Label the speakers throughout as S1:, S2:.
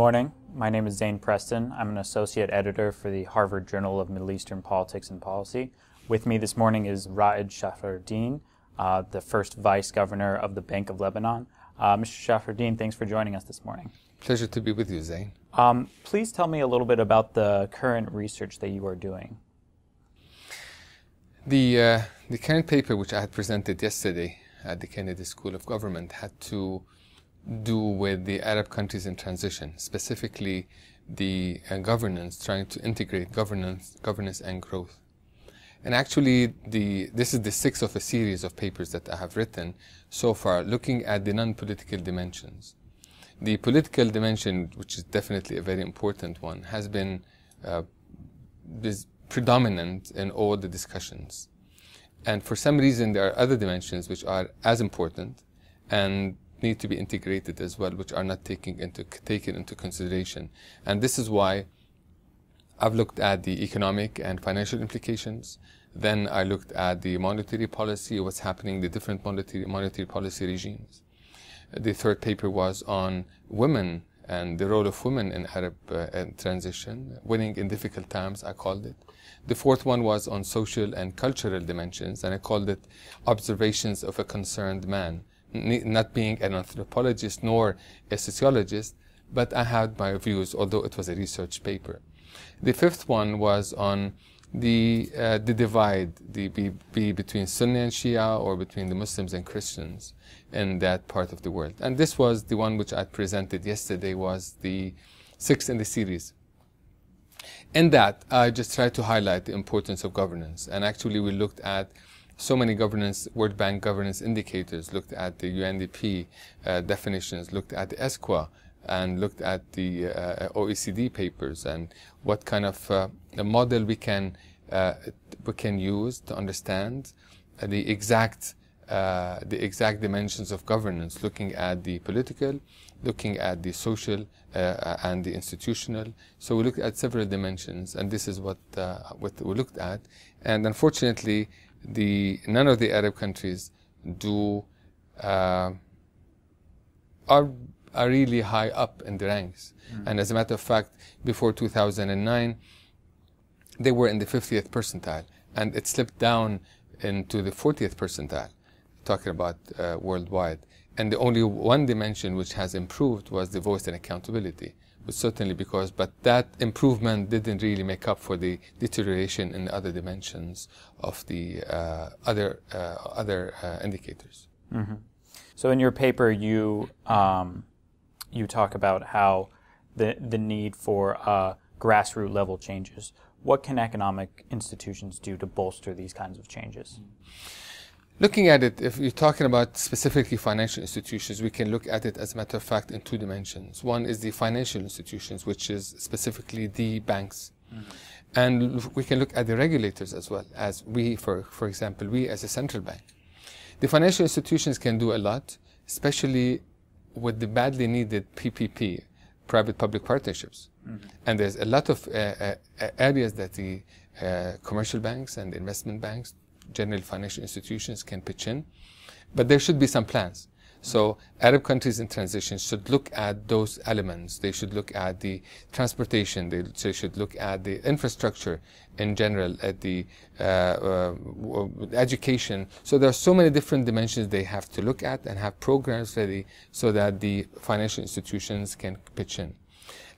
S1: morning. My name is Zane Preston. I'm an associate editor for the Harvard Journal of Middle Eastern Politics and Policy. With me this morning is Raed Charafeddine, uh, the first vice governor of the Bank of Lebanon. Uh, Mr. Charafeddine, thanks for joining us this morning.
S2: Pleasure to be with you, Zane.
S1: Um, please tell me a little bit about the current research that you are doing.
S2: The, uh, the current paper, which I had presented yesterday at the Kennedy School of Government, had to do with the Arab countries in transition, specifically the uh, governance, trying to integrate governance, governance and growth. And actually, the, this is the sixth of a series of papers that I have written so far, looking at the non-political dimensions. The political dimension, which is definitely a very important one, has been uh, predominant in all the discussions. And for some reason, there are other dimensions which are as important and need to be integrated as well, which are not taking into, taken into consideration. And this is why I've looked at the economic and financial implications. Then I looked at the monetary policy, what's happening, the different monetary, monetary policy regimes. The third paper was on women and the role of women in Arab uh, transition, winning in difficult times, I called it. The fourth one was on social and cultural dimensions, and I called it Observations of a Concerned Man, not being an anthropologist nor a sociologist, but I had my views, although it was a research paper. The fifth one was on the uh, the divide, the be, be between Sunni and Shia or between the Muslims and Christians in that part of the world. And this was the one which I presented yesterday was the sixth in the series. In that, I just tried to highlight the importance of governance. And actually, we looked at so many governance, World Bank governance indicators, looked at the UNDP uh, definitions, looked at the ESCWA, and looked at the uh, OECD papers and what kind of uh, model we can uh, we can use to understand the exact uh, the exact dimensions of governance, looking at the political, looking at the social uh, and the institutional. So we looked at several dimensions, and this is what uh, what we looked at. And unfortunately, the none of the Arab countries do are are really high up in the ranks. Mm. And as a matter of fact, before 2009, they were in the 50th percentile, and it slipped down into the 40th percentile, talking about uh, worldwide. And the only one dimension which has improved was the voice and accountability, but certainly because, but that improvement didn't really make up for the deterioration in the other dimensions of the uh, other uh, other uh, indicators.
S1: Mm-hmm. So in your paper, you um, you talk about how the, the need for uh, grassroots level changes. What can economic institutions do to bolster these kinds of changes?
S2: Looking at it, if you're talking about specifically financial institutions, we can look at it as a matter of fact in two dimensions. One is the financial institutions, which is specifically the banks. Mm-hmm. And we can look at the regulators as well, as we, for, for example, we as a central bank. The financial institutions can do a lot, especially with the badly needed PPP, private-public partnerships. Mm-hmm. And there's a lot of uh, uh, areas that the uh, commercial banks and investment banks, general financial institutions can pitch in, but there should be some plans. So Arab countries in transition should look at those elements. They should look at the transportation. They, they should look at the infrastructure in general, at the uh, uh, education. So there are so many different dimensions they have to look at and have programs ready so that the financial institutions can pitch in.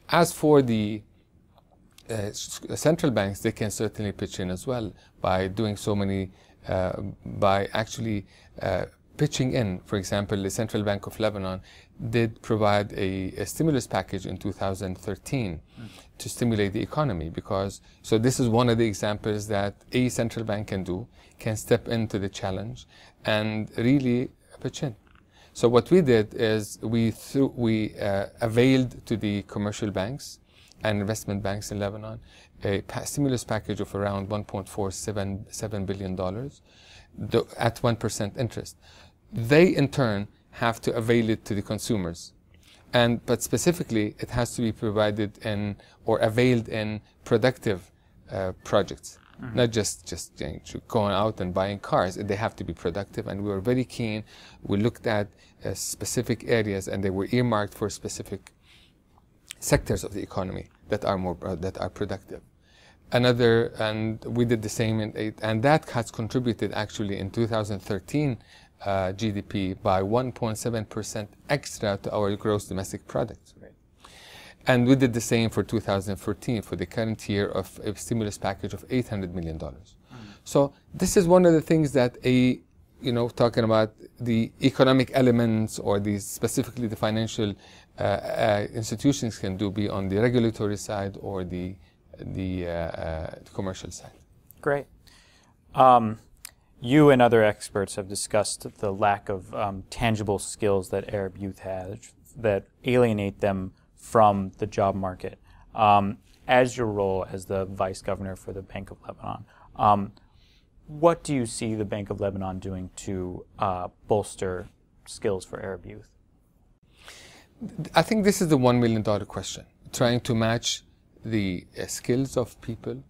S2: As for the central banks, they can certainly pitch in as well by doing so many, uh, by actually uh, pitching in, for example, the Central Bank of Lebanon did provide a, a stimulus package in 2013 mm. to stimulate the economy because, so this is one of the examples that a central bank can do, can step into the challenge and really pitch in. So what we did is we, threw, we uh, availed to the commercial banks and investment banks in Lebanon a pa stimulus package of around 1.47 billion dollars at 1% interest. They, in turn, have to avail it to the consumers. And, but specifically, it has to be provided in or availed in productive uh, projects. Mm-hmm. Not just just you know, going out and buying cars. They have to be productive, and we were very keen. We looked at uh, specific areas, and they were earmarked for specific sectors of the economy that are more uh, that are productive. Another, and we did the same in eight, and that has contributed actually in 2013 uh, GDP by 1.7% extra to our gross domestic product.
S1: Right.
S2: And we did the same for 2014 for the current year of a stimulus package of $800 million. Mm. So this is one of the things that a, you know, talking about the economic elements or the specifically the financial institutions can do, be on the regulatory side or the the, uh, uh, commercial side.
S1: Great. Um, you and other experts have discussed the lack of um, tangible skills that Arab youth has that alienate them from the job market. Um, as your role as the vice governor for the Bank of Lebanon, um, what do you see the Bank of Lebanon doing to uh, bolster skills for Arab youth?
S2: I think this is the one million dollar question. Trying to match the uh, skills of people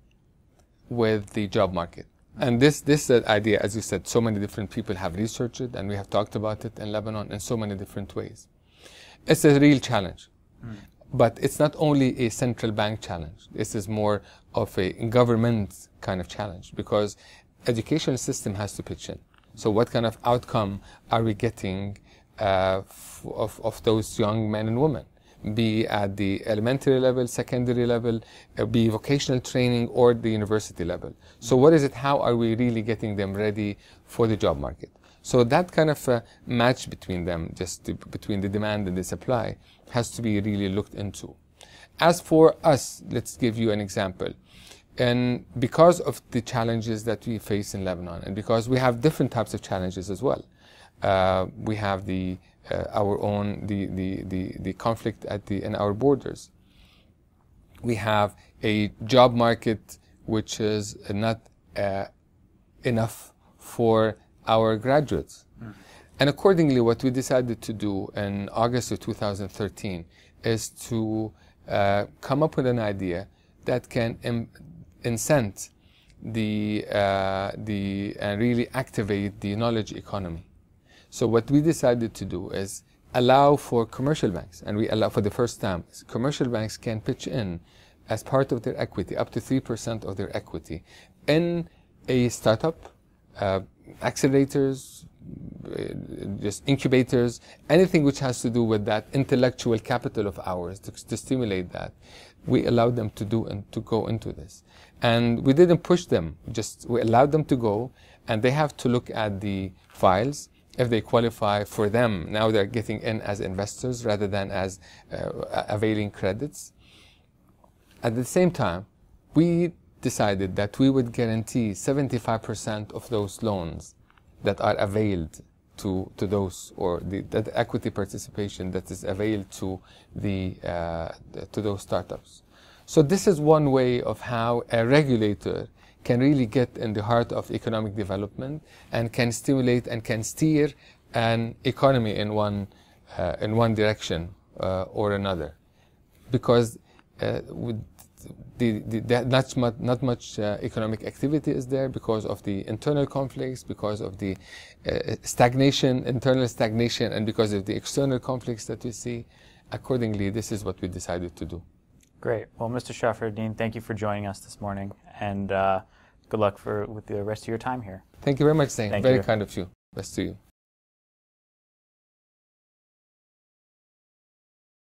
S2: with the job market. And this this idea, as you said, so many different people have researched it, and we have talked about it in Lebanon in so many different ways. It's a real challenge, mm. but it's not only a central bank challenge. This is more of a government kind of challenge because education system has to pitch in. So, what kind of outcome are we getting of of those young men and women? be at the elementary level, secondary level, uh, be vocational training, or the university level. So, what is it? How are we really getting them ready for the job market? So, that kind of uh, match between them, just the, between the demand and the supply, has to be really looked into. As for us, let's give you an example. And because of the challenges that we face in Lebanon, and because we have different types of challenges as well, uh, we have the uh, our own the, the, the, the conflict at the in our borders. We have a job market which is not uh, enough for our graduates. Mm. And accordingly, what we decided to do in August of 2013 is to uh, come up with an idea that can Im- incent the, uh, the, and really activate the knowledge economy. So what we decided to do is allow for commercial banks, and we allow for the first time, commercial banks can pitch in as part of their equity, up to 3% of their equity, in a startup, uh, accelerators, uh, just incubators, anything which has to do with that intellectual capital of ours to, to stimulate that. We allowed them to do and to go into this. And we didn't push them, just we allowed them to go, and they have to look at the files, if they qualify for them. Now they're getting in as investors rather than as uh, availing credits. At the same time, we decided that we would guarantee 75% of those loans that are availed to, to those or the, equity participation that is availed to the uh, to those startups. So this is one way of how a regulator can really get in the heart of economic development and can stimulate and can steer an economy in one uh, in one direction uh, or another, because uh, the, the, not much, not much uh, economic activity is there because of the internal conflicts, because of the uh, stagnation, internal stagnation, and because of the external conflicts that we see. Accordingly, this is what we decided to do.
S1: Great. Well, Mr. Charafeddine, thank you for joining us this morning, and uh, good luck for with the rest of your time here.
S2: Thank you very much, Zane. Very you. kind of you. Best to you.